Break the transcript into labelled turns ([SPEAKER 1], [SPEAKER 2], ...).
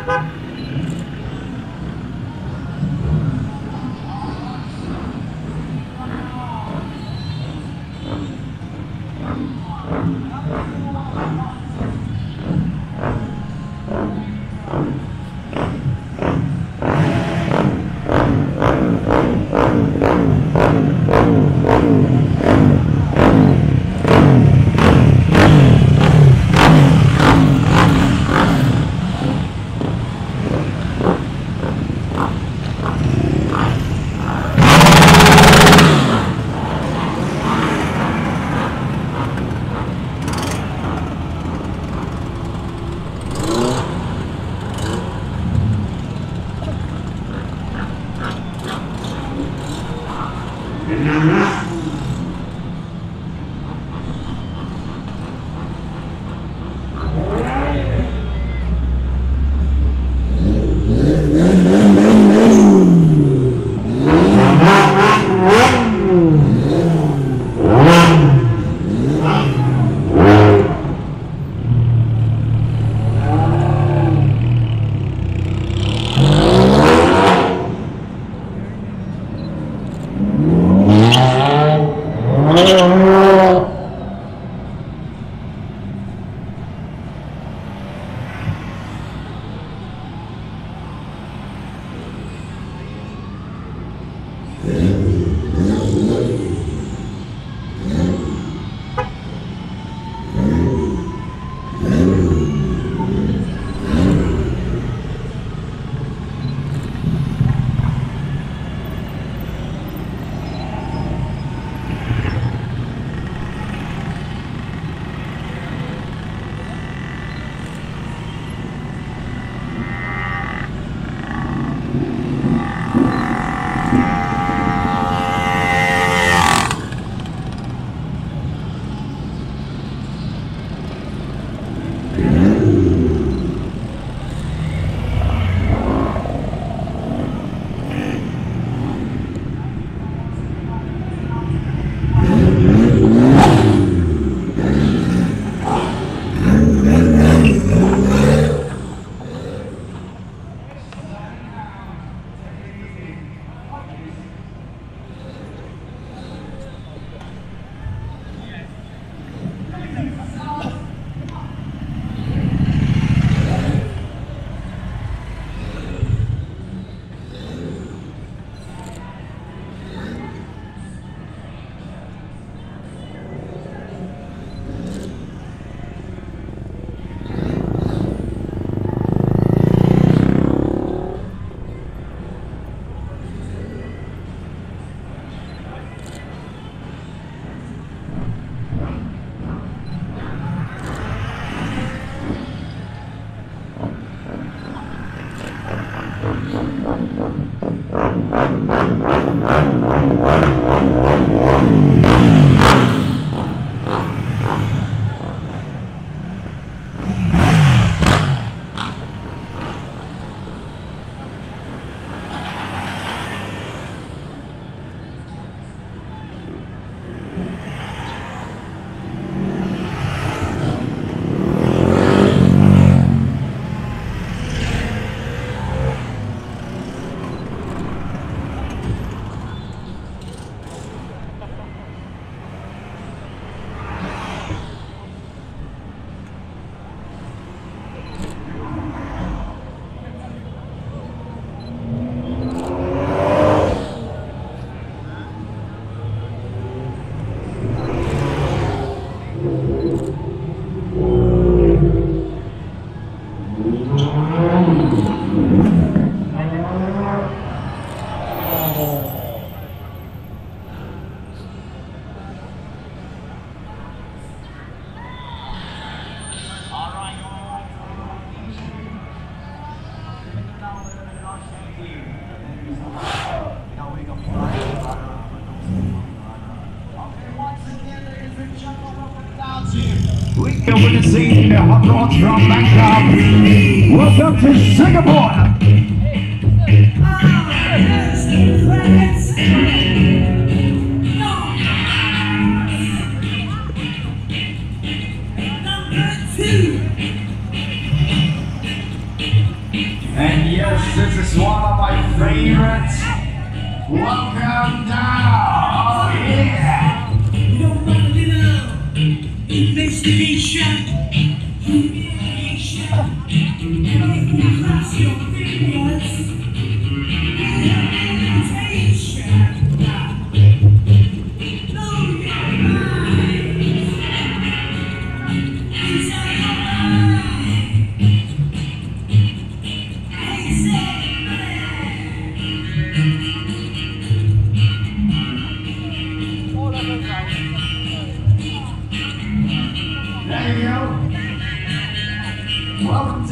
[SPEAKER 1] Ha ha ha! We can win the scene in hot rods from Bangkok. Welcome to Singapore. And yes, this is one of my favorites. Welcome down. Welcome.